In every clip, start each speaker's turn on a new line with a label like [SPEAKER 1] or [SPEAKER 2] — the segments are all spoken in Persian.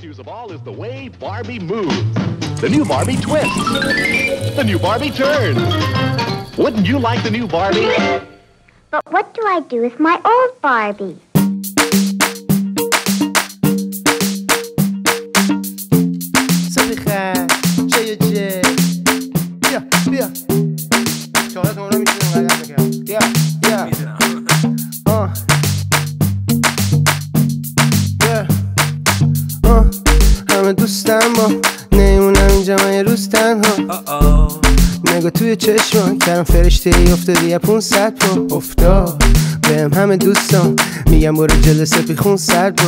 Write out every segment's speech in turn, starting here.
[SPEAKER 1] greatest of all is the way Barbie moves. The new Barbie twists. The new Barbie turns. Wouldn't you like the new Barbie?
[SPEAKER 2] But what do I do with my old Barbie?
[SPEAKER 3] نگاه توی چشمان کردم فرشته ای افتادی یه پون ست پا. افتاد. بهم همه دوستان میگم برو جلو سپی خون سر با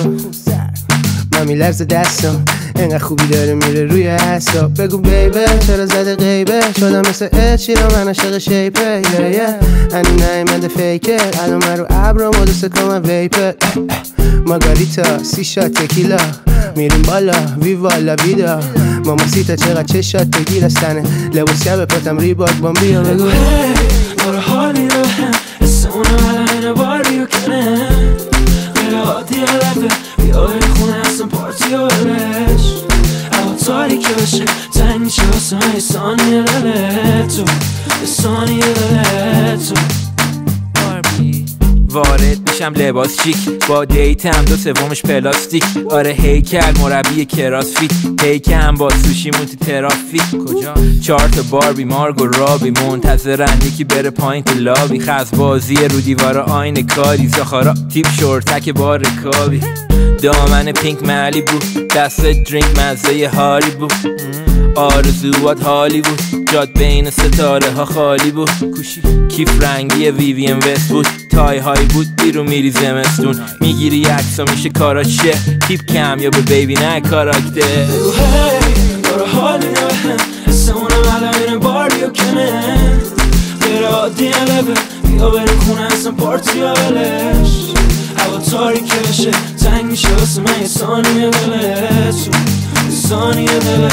[SPEAKER 3] من میلرز دستم انقدر خوبی داره میره روی حساب بگو بیبه چرا زده غیبه؟ شدم مثل اچی رو من عشق شیپه. یه یه هنو نیمده فیکه. الان من رو ابرم و دوست کنم ویپه. ماگاریتا سی شات تکیلا میریم بالا وی والا ویدا ماما سیتا چقدر چه شات بگیر از تنه لباسی به پاتم ریباک بام بیا بگو
[SPEAKER 4] داره حالی رو هم حس اونو الان باری و کنه غیر عادی لفه بیا بریم خونه اصلا پارتی و بلش هوا تاریکه بشه تنگ میشه واسه من یه ثانیه دل تو یه ثانیه دل تو
[SPEAKER 5] وارد میشم لباس شیک با دیتم دو سومش پلاستیک. آره هیکل مربی کراسفیت پیکم با سوشیمون تو ترافیک. کجا؟ چهار تا باربی مارگ و رابی. منتظرن یکی بره پایین تو لابی. خز بازی رو دیوار آین کاری. زخارا تیپ شورتک با رکابی دامن پینک ملی بود. دست درینک مزه هاری بود. آرزوات حالی بود. جاد بین ستاره ها خالی بود. کیف رنگی ویوین وست بود. تای های بود بیرون میری زمستون. می‌گیری عکس میشه کارا چه تیپ کم یا به بیبی نه
[SPEAKER 4] لبه بیا بریم خونه اصلا پارتی و بلش هوا تاریکه بشه تنگ میشه واسه من یه ثانیه دل تو یه ثانیه دل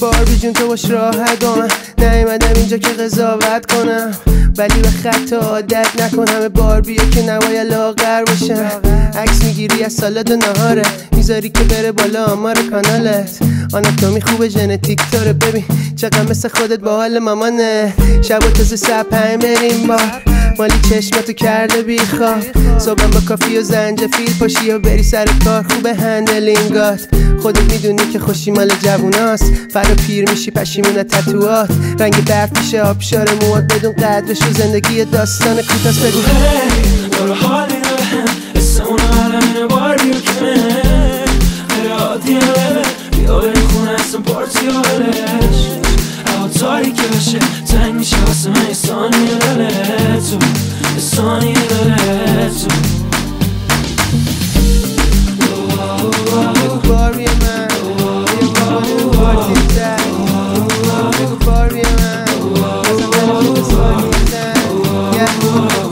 [SPEAKER 3] باربی جون تو باش راحت با من. نیومدم اینجا که قضاوت کنم. ولی به خط عادت نکن همه باربیه که نباید لاغر باشن عکس می‌گیری از سالاد و نهاره. می‌ذاری که بره بالا آمار کانالت. آناتومی خوبه ژنتیک. داره ببین چقدر مثل خودت با حال مامانه. شب و تازه پنج بریم با مالی چشمتو کرده بیخواب صبحم با کافی و زنجفیل پاشی و بری سر کار. خوبه هندلینگات. خودت می‌دونی که خوشی مال جووناست. فردا پیر میشی پشیمون تتوات. رنگ برف میشه آبشار موات بدون قدرش و زندگی داستان کوتاست بگو
[SPEAKER 4] Oh.